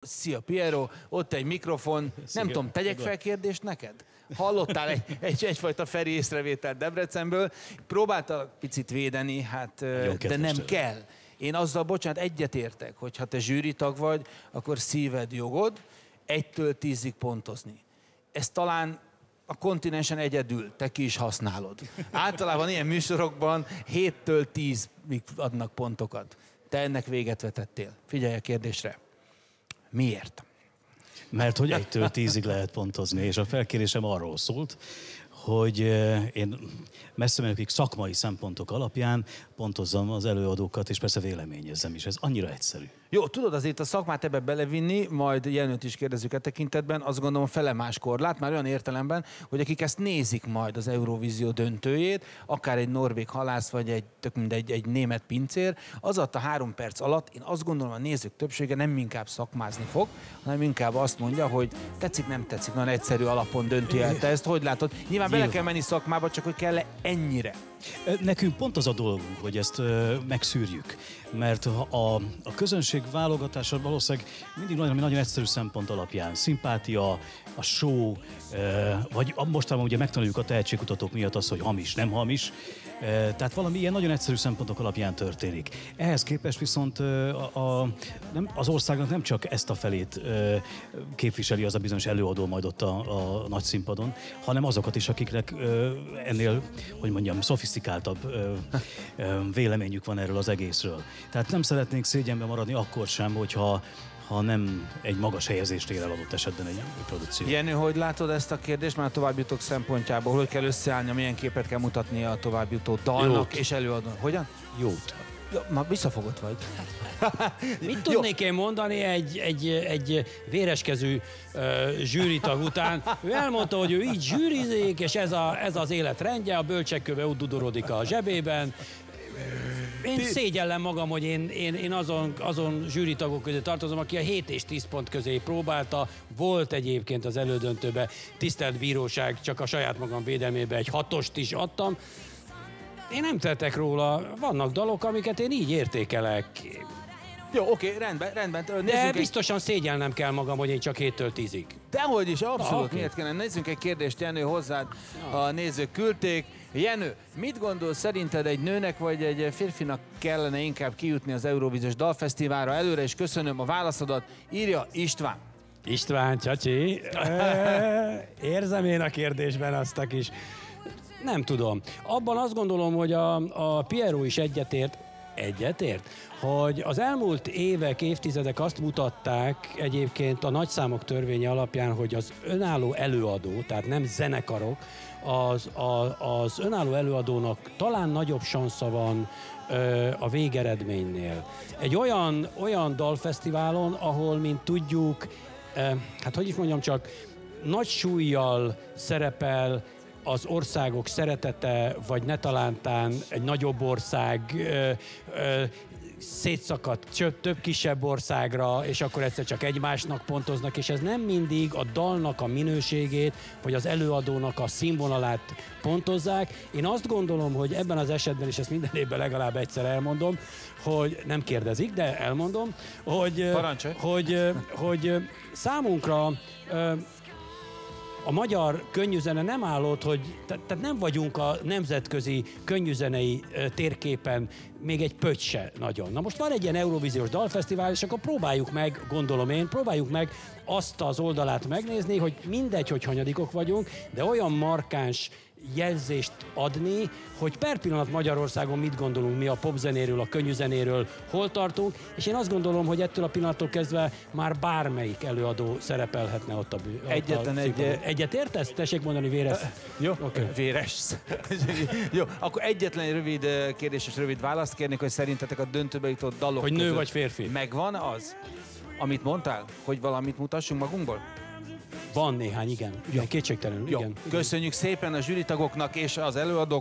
Szia Piero, ott egy mikrofon, nem tudom, tegyek fel kérdést neked? Hallottál egy, egy, egyfajta Feri észrevételt Debrecenből, próbálta picit védeni, hát, de nem tőle. kell. Én azzal, bocsánat, egyetértek, hogy ha te zsűritag vagy, akkor szíved jogod egytől tízig pontozni. Ez talán a kontinensen egyedül, te ki is használod. Általában ilyen műsorokban 7-től 10-ig adnak pontokat. Te ennek véget vetettél. Figyelj a kérdésre. Miért? Mert hogy egytől tízig lehet pontozni, és a felkérésem arról szólt, hogy én messze menőkig szakmai szempontok alapján pontozzam az előadókat, és persze véleményezzem is. Ez annyira egyszerű. Jó, tudod azért a szakmát ebbe belevinni, majd Jenőt is kérdezzük e tekintetben, azt gondolom fele más korlát, már olyan értelemben, hogy akik ezt nézik majd az Eurovízió döntőjét, akár egy norvég halász, vagy egy, tök mindegy, egy német pincér, az a három perc alatt én azt gondolom a nézők többsége nem inkább szakmázni fog, hanem inkább azt mondja, hogy tetszik, nem tetszik, nagyon egyszerű alapon dönti el. Te ezt hogy látod? Nyilván bele kell menni szakmába, csak hogy kell -e ennyire. Nekünk pont az a dolgunk, hogy ezt megszűrjük, mert a, a közönség válogatása valószínűleg mindig nagyon, nagyon egyszerű szempont alapján. Szimpátia, a show, vagy mostanában ugye megtanuljuk a tehetségkutatók miatt azt, hogy hamis, nem hamis. Tehát valami ilyen nagyon egyszerű szempontok alapján történik. Ehhez képest viszont a, a, nem, az országnak nem csak ezt a felét képviseli az a bizonyos előadó majd ott a, a nagy színpadon, hanem azokat is, akiknek ennél, hogy mondjam, szofisztikáltabb ö, ö, véleményük van erről az egészről. Tehát nem szeretnénk szégyenbe maradni akkor sem, hogyha ha nem egy magas helyezést ér el adott esetben egy produkció. Jenő, hogy látod ezt a kérdést már a továbbjutók szempontjából? Hogy kell összeállni, milyen képet kell mutatni a továbbjutó dalnak Jót. és előadónak? Hogyan? Jót. Ja, ma visszafogott vagy. Mit tudnék én mondani egy, egy, egy véreskezű uh, zsűritag után? Ő elmondta, hogy ő így zsűrizik, és ez, a, ez az életrendje, a bölcsekköve ott dudorodik a zsebében. Én szégyellem magam, hogy én, én, én azon, azon zsűritagok közé tartozom, aki a 7 és 10 pont közé próbálta. Volt egyébként az elődöntőbe tisztelt bíróság, csak a saját magam védelmébe egy hatost is adtam. Én nem tettek róla, vannak dalok, amiket én így értékelek. Jó, oké, rendben, rendben. Nézzünk De egy... biztosan szégyelnem kell magam, hogy én csak 7-től 10-ig. Dehogy is, abszolút. Ah. Miért kéne? Nézzünk egy kérdést, Jenő, hozzád. A nézők küldték. Jenő, mit gondol szerinted egy nőnek vagy egy férfinak kellene inkább kijutni az Eurovíziós Dalfesztiválra? Előre is köszönöm a válaszodat. Írja István. István, csacsi, érzem én a kérdésben azt a kis... Nem tudom. Abban azt gondolom, hogy a, a Piero is egyetért, egyetért, hogy az elmúlt évek, évtizedek azt mutatták egyébként a nagyszámok törvénye alapján, hogy az önálló előadó, tehát nem zenekarok, az, a, az önálló előadónak talán nagyobb sansza van ö, a végeredménynél. Egy olyan, olyan dalfesztiválon, ahol, mint tudjuk, ö, hát hogy is mondjam csak, nagy súlyjal szerepel az országok szeretete, vagy ne talántán egy nagyobb ország ö, ö, szétszakadt csöbb, több kisebb országra, és akkor egyszer csak egymásnak pontoznak, és ez nem mindig a dalnak a minőségét, vagy az előadónak a színvonalát pontozzák. Én azt gondolom, hogy ebben az esetben, és ezt minden évben legalább egyszer elmondom, hogy nem kérdezik, de elmondom, hogy, Parancsolj. hogy, hogy számunkra ö, a magyar könnyűzene nem állott, hogy te- tehát nem vagyunk a nemzetközi könnyűzenei térképen még egy pöcs se nagyon. Na most van egy ilyen Eurovíziós dalfesztivál, és akkor próbáljuk meg, gondolom én, próbáljuk meg azt az oldalát megnézni, hogy mindegy, hogy hanyadikok vagyunk, de olyan markáns jelzést adni, hogy per pillanat Magyarországon mit gondolunk mi a popzenéről, a könnyűzenéről, hol tartunk, és én azt gondolom, hogy ettől a pillanattól kezdve már bármelyik előadó szerepelhetne ott a, bű- Egyetlen a egy-. Egyet értesz? Tessék mondani, Véres. Jó, Oké. véres. Jó, akkor egyetlen egy rövid kérdés és rövid választ kérnék, hogy szerintetek a döntőbe jutott dalok Hogy nő vagy férfi? Megvan az, amit mondtál, hogy valamit mutassunk magunkból? Van néhány, igen. igen kétségtelenül, Jó, igen. köszönjük szépen a zsűritagoknak és az előadóknak.